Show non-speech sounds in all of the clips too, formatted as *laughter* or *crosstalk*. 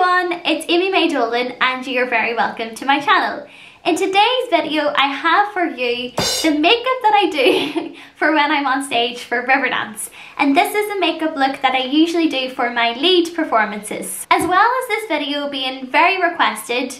everyone, it's Amy Mae Dolan and you're very welcome to my channel. In today's video, I have for you the makeup that I do *laughs* for when I'm on stage for Riverdance. And this is the makeup look that I usually do for my lead performances. As well as this video being very requested,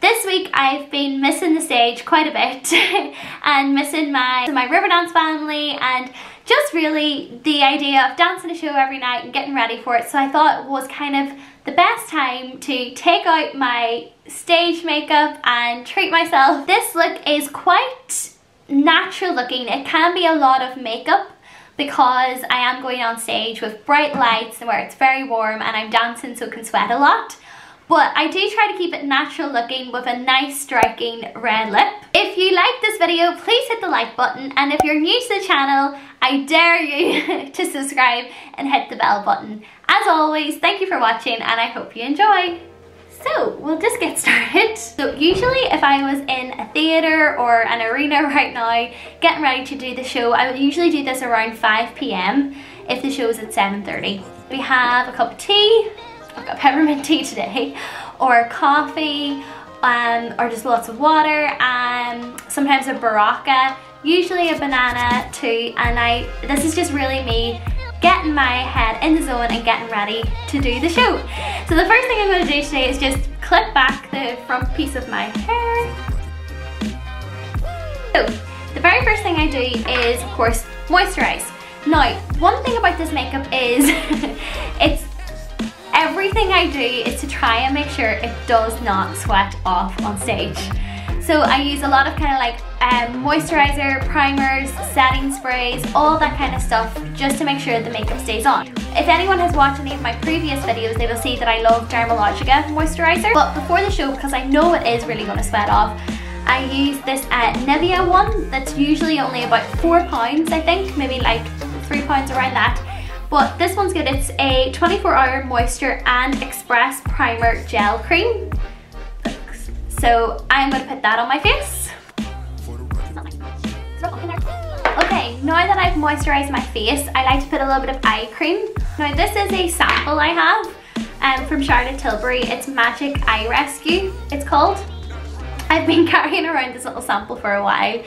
this week I've been missing the stage quite a bit *laughs* and missing my, my Riverdance family and just really the idea of dancing a show every night and getting ready for it. So I thought it was kind of the best time to take out my stage makeup and treat myself. This look is quite natural looking. It can be a lot of makeup because I am going on stage with bright lights and where it's very warm and I'm dancing so I can sweat a lot. But I do try to keep it natural looking with a nice striking red lip. If you like this video, please hit the like button. And if you're new to the channel, I dare you *laughs* to subscribe and hit the bell button. As always, thank you for watching and I hope you enjoy. So we'll just get *laughs* started. So usually if I was in a theatre or an arena *laughs* right now getting ready to do the show, I would usually do this around 5pm if the show's at 7.30. We have a cup of tea, I've peppermint tea today, or coffee, um, or just lots of water, and um, sometimes a Berocca, usually a banana too, and I this is just really me getting my head in the zone and getting ready to do the show. So the first thing I'm going to do today is just clip back the front piece of my hair. So the very first thing I do is of course moisturize. Now one thing about this makeup is *laughs* it's everything I do is to try and make sure it does not sweat off on stage. So I use a lot of kind of like um, moisturizer, primers, setting sprays, all that kind of stuff just to make sure the makeup stays on. If anyone has watched any of my previous videos, they will see that I love Dermalogica moisturizer. But before the show, because I know it is really going to sweat off, I use this uh, Nivea one that's usually only about four pounds, I think, maybe like three pounds around that. But this one's good. It's a 24 hour moisture and express primer gel cream. So I'm going to put that on my face. Okay, now that I've moisturized my face, I like to put a little bit of eye cream. Now this is a sample I have um, from Charlotte Tilbury. It's Magic Eye Rescue, it's called. I've been *laughs* carrying around this little sample for a while.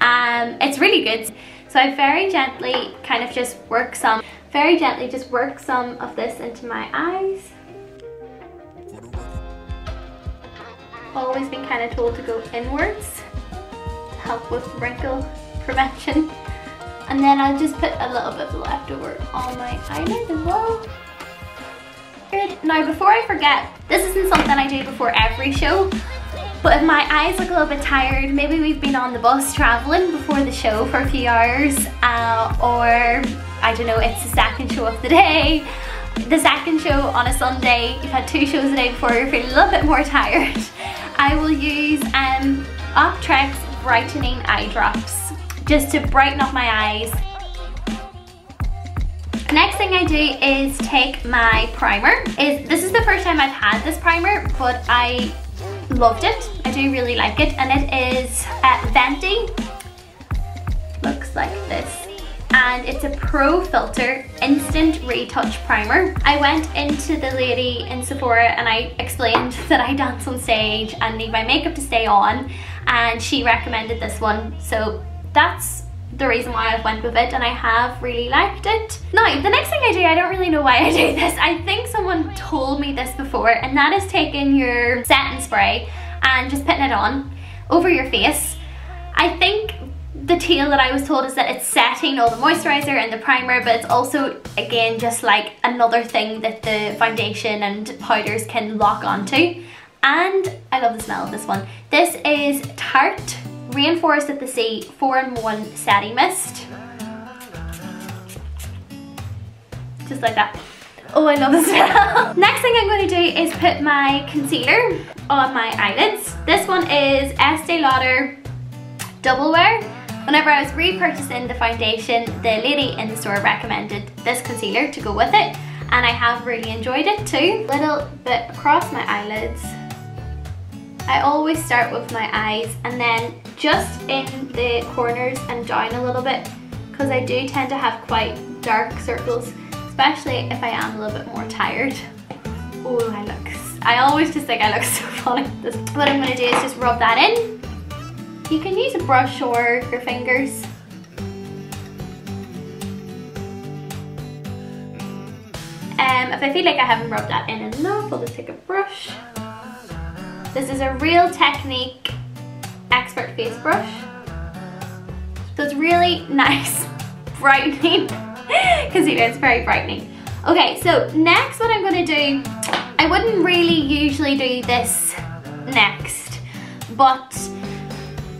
Um, it's really good. So I very gently kind of just work some very gently just work some of this into my eyes. I've always been kind of told to go inwards to help with wrinkle prevention. And then I'll just put a little bit of leftover on my eyelid as well. Good. Now before I forget, this isn't something I do before every show, but if my eyes look a little bit tired, maybe we've been on the bus traveling before the show for a few hours, uh, or I don't know, it's the second show of the day, the second show on a Sunday, you've had two shows a day before, you're feeling a little bit more *laughs* tired, I will use um, Optrex Brightening Eye Drops just to brighten up my eyes. Next thing I do is take my primer. Is This is the first time I've had this primer, but I loved it. I do really like it, and it is uh, Fenty. Looks like this and it's a Pro Filt'r Instant Retouch Primer. I went into the lady in Sephora and I explained that I dance on stage and need my makeup to stay on and she recommended this one. So that's the reason why I've went with it and I have really liked it. Now, the next thing I do, I don't really know why I do this. I think someone told me this before and that is taking your setting spray and just putting it on over your face. I think the tale that I was told is that it's setting all the moisturizer and the primer but it's also again just like another thing that the foundation and powders can lock onto and I love the smell of this one. This is Tarte Rainforest at the Sea 4-in-1 Setting Mist. Just like that. Oh, I love the *laughs* smell. Next thing I'm going to do is put my concealer on my eyelids. This one is Estee Lauder Double Wear Whenever I was repurchasing the foundation, the lady in the store recommended this concealer to go with it and I have really enjoyed it too. Little bit across my eyelids. I always start with my eyes and then just in the corners and down a little bit because I do tend to have quite dark circles, especially if I am a little bit more tired. Oh, I look I always just think I look *laughs* so funny. What I'm gonna do is just rub that in. You can use a brush or your fingers. Um, if I feel like I haven't rubbed that in enough, I'll just take a brush. This is a Real Technique Expert Face Brush. So it's really *laughs* nice brightening because it's very brightening. Okay, so next what I'm going to do, I wouldn't really usually do this next, but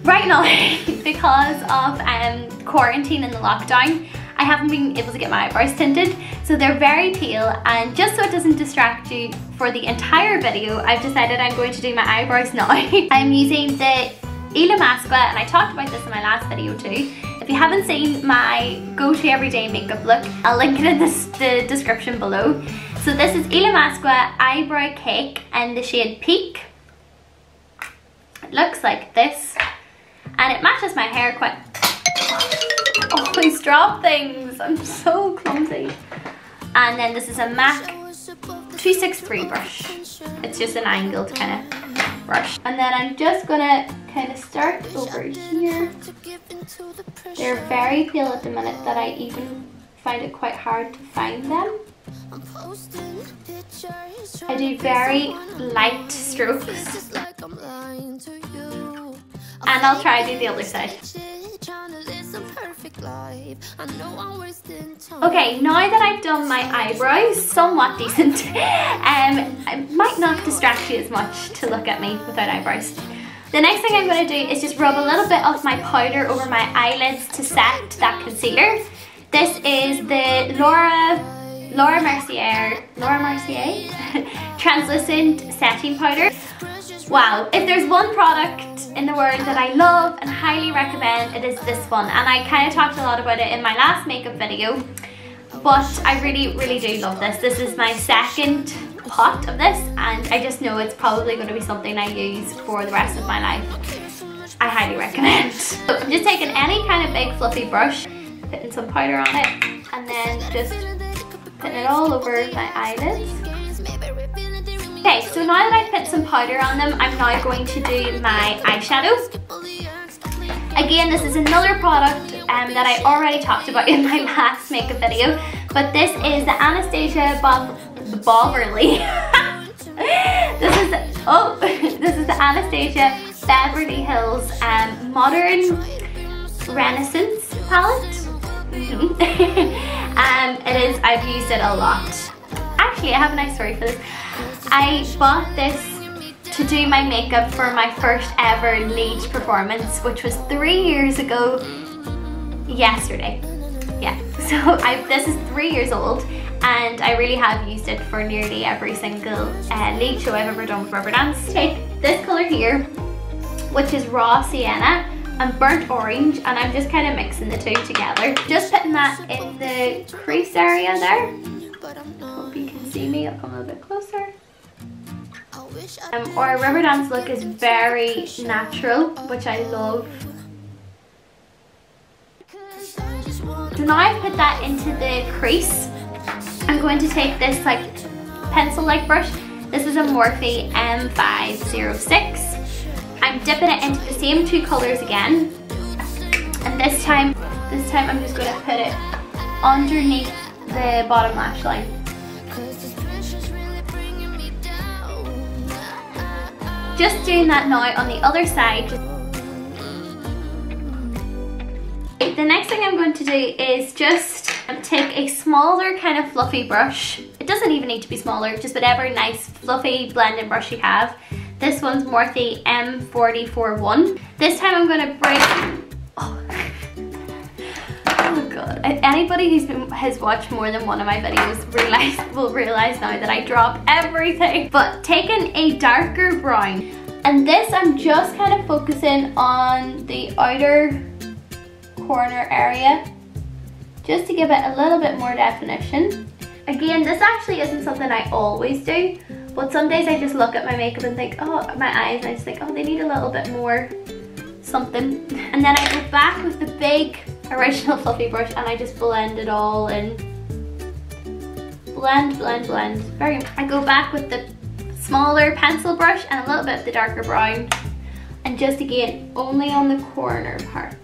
right now *laughs* because of um, quarantine and the lockdown, I haven't been able to get my eyebrows tinted so they're very pale and just so it doesn't distract you for the entire video I've decided I'm going to do my eyebrows now. *laughs* I'm using the Illamasqua and I talked about this in my last video too. If you haven't seen my go-to everyday makeup look I'll link it in the, the description below. So this is Illamasqua Eyebrow Cake and the shade Peak. It looks like this and it matches my hair quite always drop things. I'm so clumsy. And then this is a MAC 263 brush. It's just an angled kind of brush. And then I'm just gonna kind of start over here. They're very pale at the minute that I even find it quite hard to find them. I do very light strokes. And I'll try to do the other side. Okay, now that I've done my eyebrows, somewhat decent, *laughs* um, it might not distract you as much to look at me without eyebrows. The next thing I'm going to do is just rub a little bit of my powder over my eyelids to set that concealer. This is the Laura, Laura Mercier, Laura Mercier *laughs* Translucent Setting Powder. Wow, if there's one product in the world that I love and highly recommend, it is this one. And I kind of talked a lot about it in my last makeup video, but I really, really do love this. This is my second pot of this and I just know it's probably going to be something I use for the rest of my life. I highly recommend. So *laughs* I'm just taking any kind of big fluffy brush, putting some powder on it, and then just putting it all over my eyelids. Okay, so now that I've put some powder on them, I'm now going to do my eyeshadow. Again, this is another product um, that I already talked about in my *laughs* last makeup video, but this is the Anastasia Bob Beverly. *laughs* this is, oh, *laughs* this is the Anastasia Beverly Hills um, Modern Renaissance palette. um, it is, I've used it a lot. Actually, I have a nice story for this. I bought this to do my makeup for my first ever lead performance, which was three years ago yesterday. Yeah, *laughs* so I, this is three years old and I really have used it for nearly every single uh, lead show I've ever done with Riverdance. Take this colour here, which is Raw Sienna and Burnt Orange and I'm just kind of mixing the two together. Just putting that in the crease area there. Hope you can see me, I'll come a little bit closer. Um, our Riverdance look is very natural, which I love. So now I've put that into the crease, I'm going to take this like pencil-like brush. This is a Morphe M506. I'm dipping it into the same two colours again. And this time, this time I'm just going to put it underneath the bottom lash line. Just doing that now on the other side. The next thing I'm going to do is just take a smaller kind of fluffy brush. It doesn't even need to be smaller, just whatever nice fluffy blending brush you have. This one's Morphe M441. This time I'm going to bring... Anybody who's been, has watched more than one of my videos realize, *laughs* will realize now that I drop everything. But taking a darker brown and this I'm just kind of focusing on the outer corner area just to give it a little bit more definition. Again, this actually isn't something I always do, but some days I just look at my makeup and think, oh, my eyes, and I just think, oh, they need a little bit more something. *laughs* And then I go back with the big original *laughs* fluffy brush and I just blend it all in. Blend, blend, blend. Very. I go back with the smaller pencil brush and a little bit of the darker brown. And just again, only on the corner part.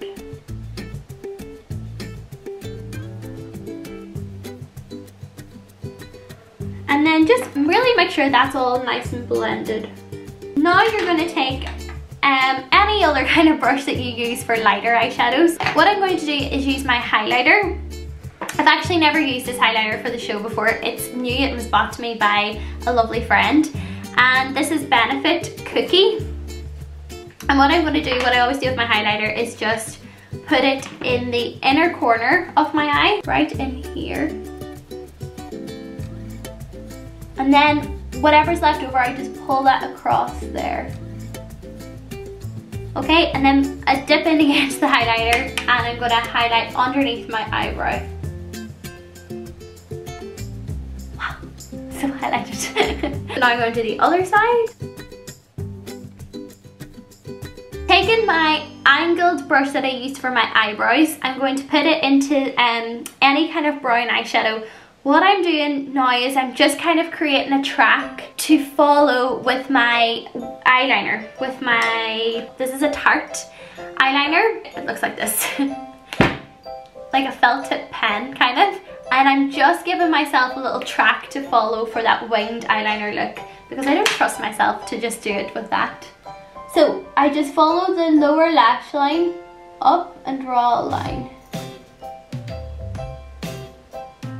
And then just really make sure that's all nice and blended. Now you're gonna take um, any other kind of brush that you use for lighter eyeshadows. What I'm going to do is use my highlighter. I've actually never used this highlighter for the show before. It's new, it was bought to me by a lovely friend. And this is Benefit Cookie. And what I'm going to do, what I always do with my highlighter is just put it in the inner corner of my eye, right in here. And then whatever's left over, I just pull that across there. Okay, and then I dip in against the highlighter and I'm gonna highlight underneath my eyebrow. Wow, so highlighted. *laughs* now I'm going to the other side. Taking my angled brush that I used for my eyebrows, I'm going to put it into um, any kind of brown eyeshadow what I'm doing now is I'm just kind of creating a track to follow with my eyeliner. With my, this is a Tarte eyeliner. It looks like this. *laughs* like a felt tip pen kind of. And I'm just giving myself a little track to follow for that winged eyeliner look because I don't trust myself to just do it with that. So I just follow the lower lash line up and draw a line.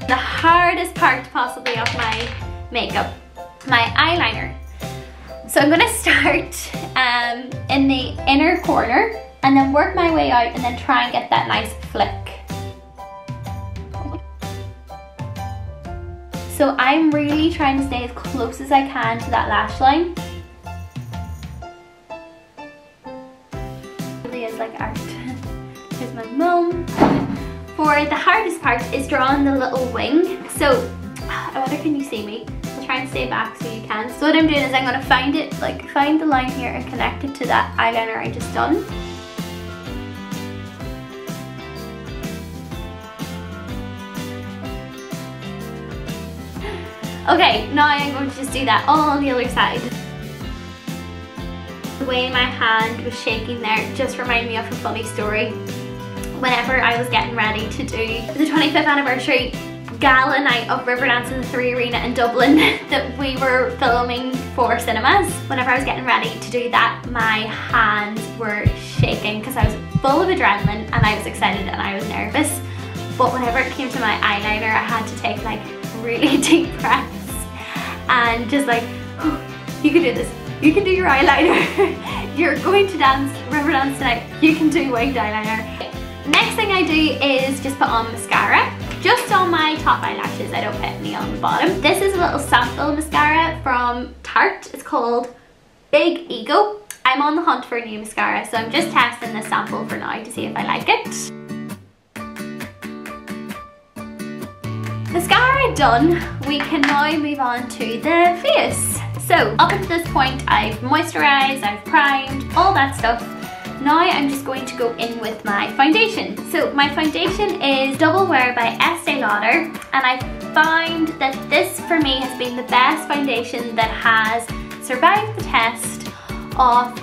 The hardest part possibly of my makeup, my eyeliner. So I'm gonna *laughs* start um, in the inner corner and then work my way out and then try and get that nice flick. So I'm really trying to stay as close as I can to that lash line. It really is like art. *laughs* Here's my mum. For the hardest part is drawing the little wing. So, uh, I wonder can you see me? I'll try and stay back so you can. So what I'm doing is I'm gonna find it, like find the line here and connect it to that eyeliner I just done. Okay, now I'm going to just do that all on the other side. The way my hand was shaking there just reminded me of a funny story whenever I was getting ready to do the 25th anniversary gala night of Riverdance in the Three Arena in Dublin *laughs* that we were filming for cinemas. Whenever I was getting ready to do that, my hands were shaking because I was full of adrenaline and I was excited and I was nervous. But whenever it came to my eyeliner, I had to take like really *laughs* deep breaths and just like, oh, *gasps* you can do this. You can do your eyeliner. *laughs* You're going to dance Riverdance tonight. You can do winged eyeliner. Next thing I do is just put on mascara. Just on my top eyelashes, I don't put any on the bottom. This is a little sample mascara from Tarte. It's called Big Ego. I'm on the hunt for a new mascara, so I'm just testing this sample for now to see if I like it. Mascara done, we can now move on to the face. So up until this point, I've moisturised, I've primed, all that stuff. Now I'm just going to go in with my foundation. So my foundation is Double Wear by Estee Lauder and I find that this for me has been the best foundation that has survived the test of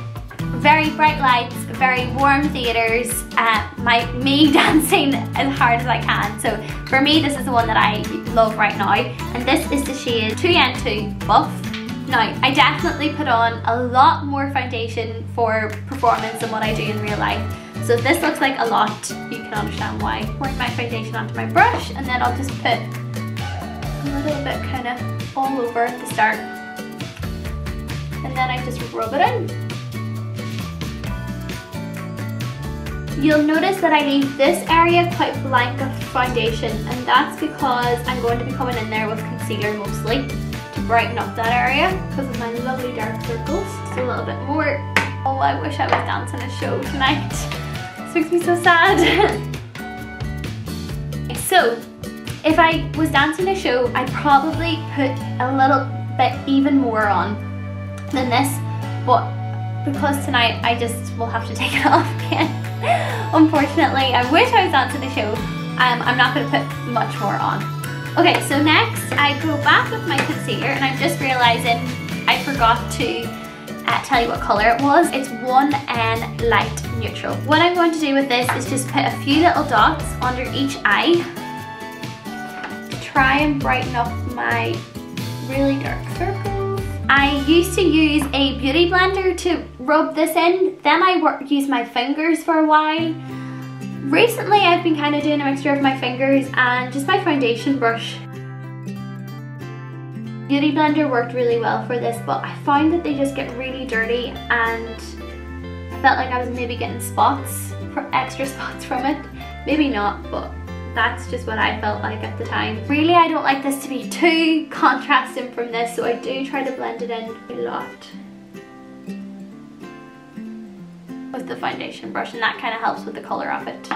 very bright lights, very warm theatres, uh, my me *laughs* dancing as hard as I can. So for me this is the one that I love right now and this is the shade 2N2 Buff now, I definitely put on a lot more foundation for performance than what I do in real life. So this looks like a lot, you can understand why. Pour my foundation onto my brush and then I'll just put a little bit kind of all over at the start. And then I just rub it in. You'll notice that I leave this area quite blank of foundation and that's because I'm going to be coming in there with concealer mostly brighten up that area because of my lovely dark circles. Just a little bit more. Oh, I wish I was dancing a show tonight. This makes me so sad. *laughs* so, if I was dancing a show, I'd probably put a little bit even more on than this, but because tonight I just will have to *laughs* take it off again. *laughs* Unfortunately, I wish I was dancing a show. Um, I'm not going to put much more on. Okay, so next I go back with my concealer and I'm just realizing I forgot to uh, tell you what colour it was. It's 1N Light Neutral. What I'm going to do with this is just put a few little dots under each eye to try and brighten up my really dark circles. I used to use a beauty blender to rub this in. Then I work, use my fingers for a while. Recently I've been kind of doing a mixture of my fingers and just my foundation brush. Beauty blender worked really well for this but I found that they just get really dirty and I felt like I was maybe getting spots, extra *laughs* spots from it. Maybe not but that's just what I felt like at the time. Really I don't like this to be *laughs* too contrasting from this so I do try to blend it in a lot with the foundation brush and that kind of helps with the colour of it.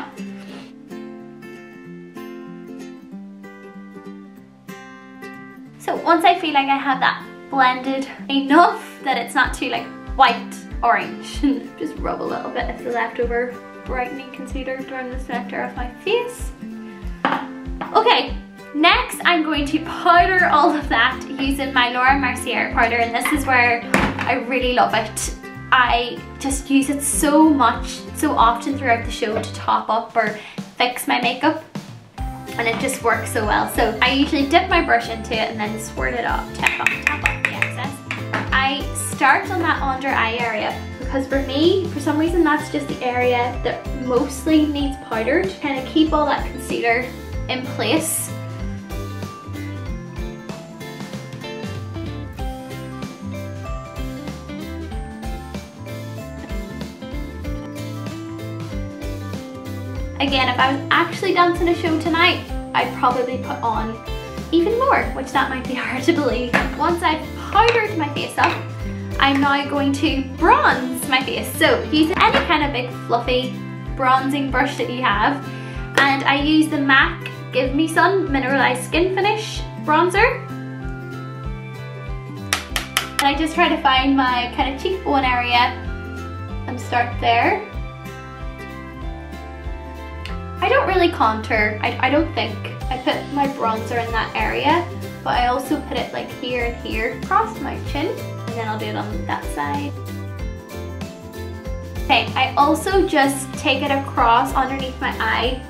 So once I feel like I have that blended enough that it's not too like white orange, *laughs* just rub a little bit of the leftover brightening concealer down the centre of my face. Okay, next I'm going to powder all of that using my Laura Mercier powder and this is where I really love it. I just use it so much, so often throughout the show to top up or fix my makeup and it just works so well. So I usually dip my brush into it and then swirl it off, tap tap the excess. I start on that under eye area because for me, for some reason, that's just the area that mostly needs powder to kind of keep all that concealer in place. Again, if I was actually dancing a show tonight, I'd probably put on even more, which that might be *laughs* hard to believe. Once I've powdered my face up, I'm now going to bronze my face. So use any kind of big fluffy bronzing brush that you have. And I use the MAC Give Me Sun Mineralized Skin Finish Bronzer. And I just try to find my kind of cheekbone area and start there. I don't really contour, I, I don't think. I put my bronzer in that area, but I also put it like here and here across my chin, and then I'll do it on that side. Okay, I also just take it across underneath my eye.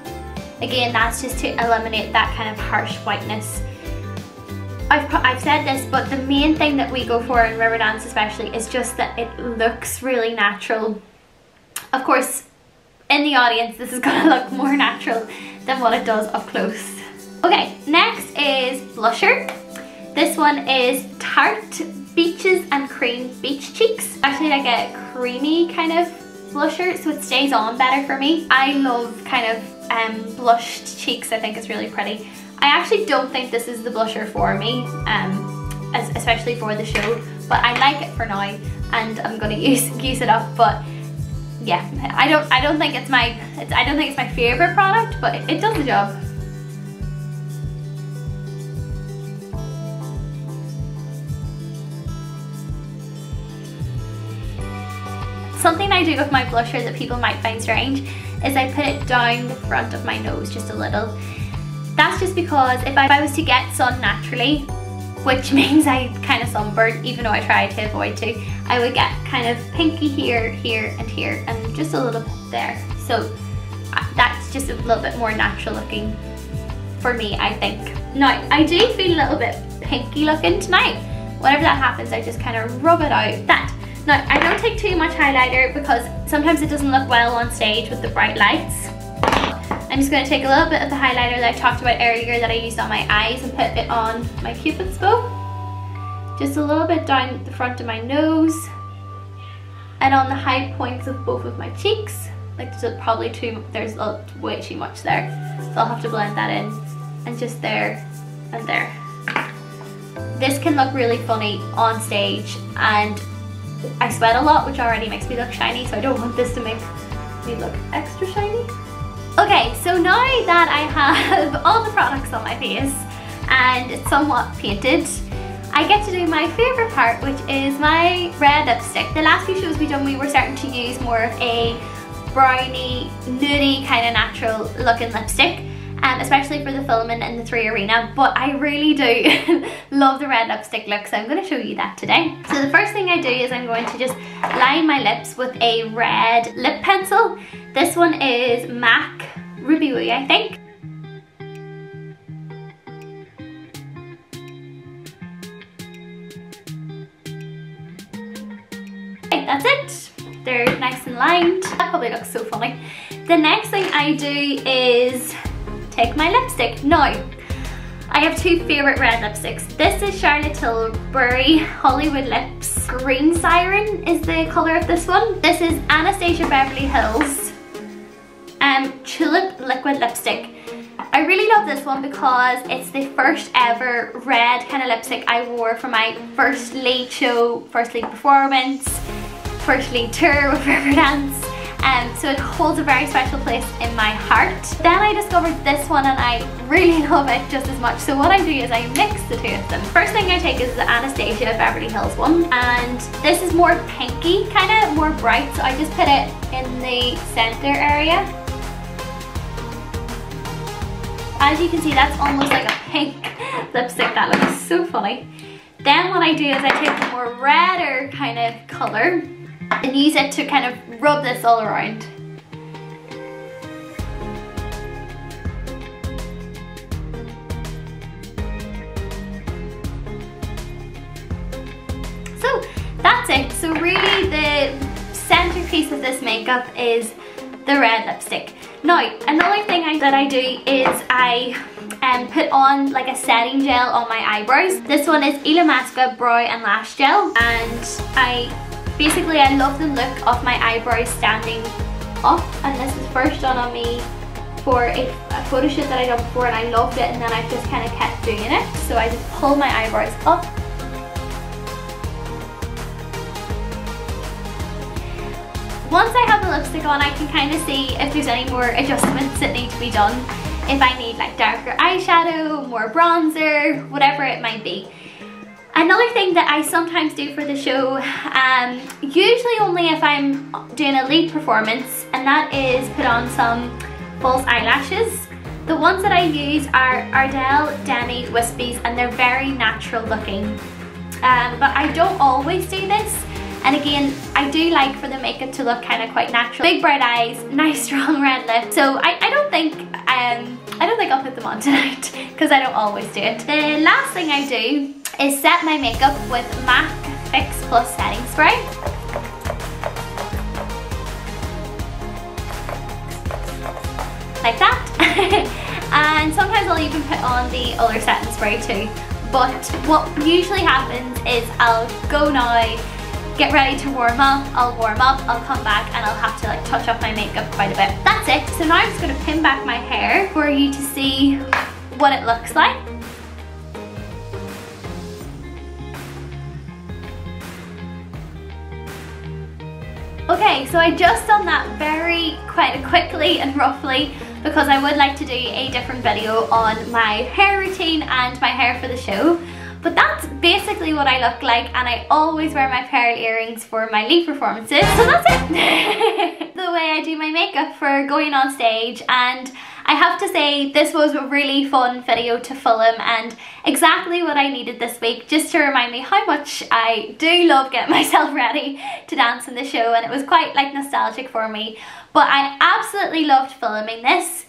Again, that's just to eliminate that kind of harsh whiteness. I've, I've said this, but the main thing that we go for in Riverdance especially is just that it looks really natural. Of course, in the audience this is gonna *laughs* look more natural than what it does up close. Okay, next is blusher. This one is Tarte Beaches and Cream Beach Cheeks. Actually like a creamy kind of blusher so it stays on better for me. I love kind of um, blushed cheeks, I think it's really pretty. I actually don't think this is the blusher for me, um, especially for the show, but I like it for now and I'm gonna *laughs* use, use it up, but yeah, I don't I don't think it's my it's, I don't think it's my favorite product, but it, it does the job. Something I do with my blusher that people might find strange is I put it down the front of my nose just a little. That's just because if I, if I was to get sun naturally, which *laughs* means I kind of sunburn even though I try to avoid to. I would get kind of pinky here, here and here and just a little bit there. So uh, that's just a little bit more natural looking for me I think. Now I do feel a little bit pinky looking tonight. Whenever that happens I just kind of rub it out. That. Now I don't take too much highlighter because sometimes it doesn't look well on stage with the bright lights. I'm just going to take a little bit of the highlighter that I talked about earlier that I used on my eyes and put it on my cupid's bow. Just a little bit down the front of my nose and on the high points of both of my cheeks. Like there's probably too, there's way too much there. So I'll have to blend that in and just there and there. This can look really funny on stage and I sweat a lot which already makes me look shiny so I don't want this to make me look extra shiny. Okay, so now that I have *laughs* all the products on my face and it's somewhat painted, I get to do my favourite part, which is my red lipstick. The last few shows we done, we were starting to use more of a browny, nudie kind of natural looking lipstick. Um, especially for the filming in the 3 arena, but I really do *laughs* love the red lipstick look, so I'm going to show you that today. So the first thing I do is I'm going to just line my lips with a red lip pencil. This one is MAC Ruby Woo, I think. that's it. They're nice and lined. That probably looks so funny. The next thing I do is take my lipstick. Now, I have two favourite red lipsticks. This is Charlotte Tilbury Hollywood Lips. Screen Siren is the colour of this one. This is Anastasia Beverly Hills um, Tulip Liquid Lipstick. I really love this one because it's the first ever red kind of lipstick I wore for my first lead show, first lead performance, first lead tour *laughs* with Riverdance. Um, so it holds a very special place in my heart. Then I discovered this one and I really *laughs* love it just as much. So what I do is I mix the two of them. First thing I take is the Anastasia Beverly Hills one. And this is more pinky, kind of more bright. So I just put it in the center area. As you can see, that's almost like a pink *laughs* lipstick. That looks so funny. Then what I do is I take the more redder kind of color and use it to kind of rub this all around. So that's it. So really the centerpiece of this makeup is the red lipstick. Now, another thing I, that I do is I um, put on like a setting gel on my eyebrows. This one is Illamasqua Brow and Lash Gel and I Basically, I love the look of my eyebrows standing up and this is first done on me for a, a photo shoot that I done before and I loved it and then I've just kind of kept doing it. So I just pull my eyebrows up. Once I have the lipstick on, I can kind of see if there's any more adjustments that need to be done. If I need like darker eyeshadow, more bronzer, whatever it might be. Another thing that I sometimes do for the show, um, usually only if I'm doing a lead performance, and that is put on some false eyelashes. The ones that I use are Ardell Demi Wispies and they're very natural looking. Um, but I don't always do this. And again, I do like for the makeup to look kind of quite natural. Big bright eyes, *laughs* nice strong red lips. So I, I don't think um, I don't think I'll put them on *laughs* tonight because I don't always do it. The last thing I do is set my makeup with MAC Fix Plus Setting Spray. Like that. *laughs* and sometimes I'll even put on the other setting spray too. But what usually happens is I'll go now, get ready to warm up, I'll warm up, I'll come back and I'll have to like touch up my makeup quite a bit. That's it. So now I'm just going to pin back my hair for you to see what it looks like. Okay, so I just done that very quite quickly and roughly because I would like to do a different video on my hair routine and my hair for the show. But that's basically what I look like and I always wear my pearl earrings for my lead performances. So that's it. *laughs* the way I do my makeup for going on stage and I have to say this was a really fun video to film and exactly what I needed this week just to remind me how much I do love getting *laughs* myself ready to dance in the show and it was quite like nostalgic for me. But I absolutely loved filming this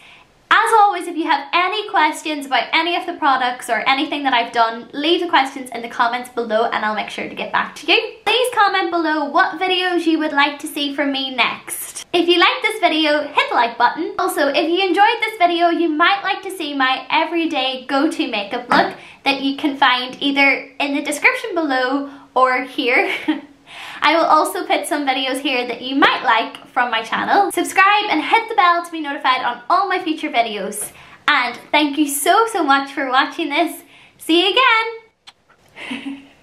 as always, if you have any questions about any of the products or anything that I've done, leave the questions in the comments below and I'll make sure to get back to you. Please comment below what videos you would like to see from me next. If you like this video, hit the like button. Also, if you enjoyed this video, you might like to see my everyday go-to makeup look that you can find either in the description below or here. *laughs* I will also put some videos here that you might like from my channel. Subscribe and hit the bell to be notified on all my future videos. And thank you so, so much for watching this. See you again! *laughs*